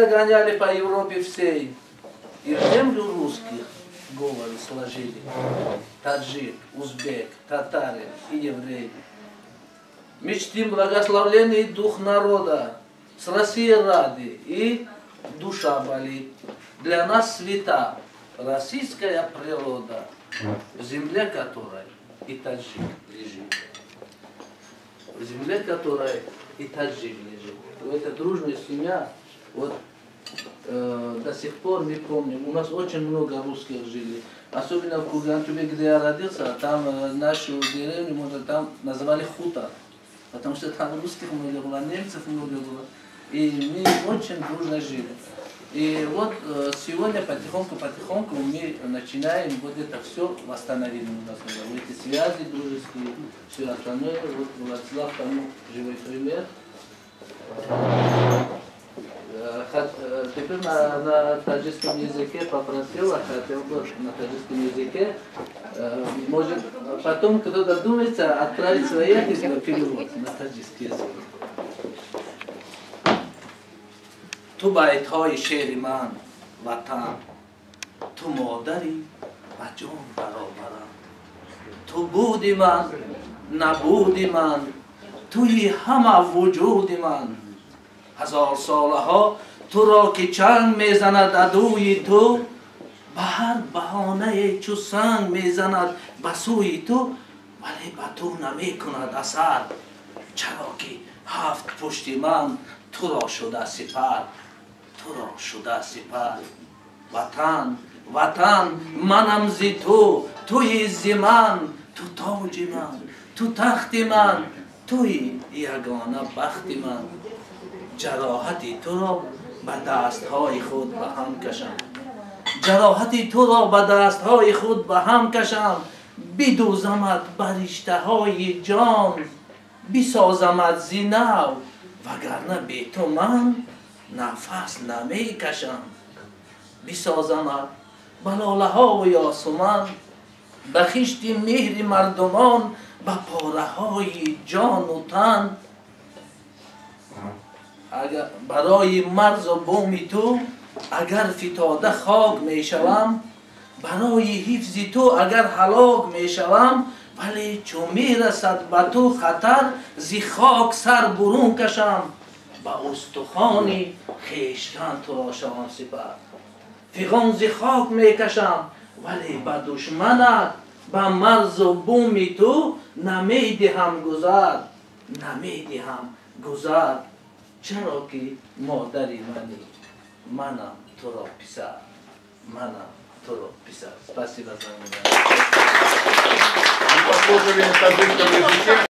когда гоняли по Европе всей, и землю русских головы сложили, таджик, узбек, татарин и еврей. Мы чтим благословленный дух народа, с Россией ради, и душа болит. Для нас свята российская природа, в земле которой и таджик лежит. В земле которой и таджик лежит. Это дружная семья, вот э, до сих пор мы помним, у нас очень много русских жили. Особенно в Кургантубе, где я родился, там э, нашу деревню, можно там называли хутор. Потому что там русских много было, немцев много было. И мы очень дружно жили. И вот э, сегодня потихоньку-потихоньку мы начинаем вот это все восстановить у нас. Вот эти связи дружеские, все остальное. Вот Владислав тому живой пример. Э, э, теперь на, на таджикском языке попросил, а хотел бы на таджикском языке. Может, потом кто-то думается отправить свои перевод на таджикский язык. ту байтҳои шери ман ватан ту модари ба ҷон баробарам ту буди ман набуди ман туи ҳама вуҷуди ман ҳазорсолаҳо туро ки чанг мезанад адуи ту ба ҳар баҳонае чу санг мезанад ба сӯи ту вале ба ту намекунад асар. Чаро ки ҳафт пушти ман туро шуда сипар туро шуда сипар. Ватан ватан манам зи ту туи иззи ман ту тоҷи ман ту тахти ман туи ягона бахти ман. Ҷароҳати туро ба дастҳои худ ба ҳам кашам. Ҷароҳати туро ба дастҳои худ ба ҳам кашам. Бидӯзамад ба риштаҳои ҷон. Бисозамад зи нав вагарна бе ту ман нафас намекашам. Бисозамад ба лолаҳои осуман ба хишти меҳри мардумон ба пораҳои ҷону тан барои марзу буми ту агар фитода хок мешавам барои ҳифзи ту агар ҳалок мешавам вале чун мерасад ба ту хатар зи хок сар бурун кашам. Ба устухони хештан туро шавам сипар. Фиғон зи хок мекашам вале ба душманат ба марзу буми ту намедиҳам гузар намедиҳам гузар чаро ки модари мани манам туро писар манам туро писар. Спасибо за внимание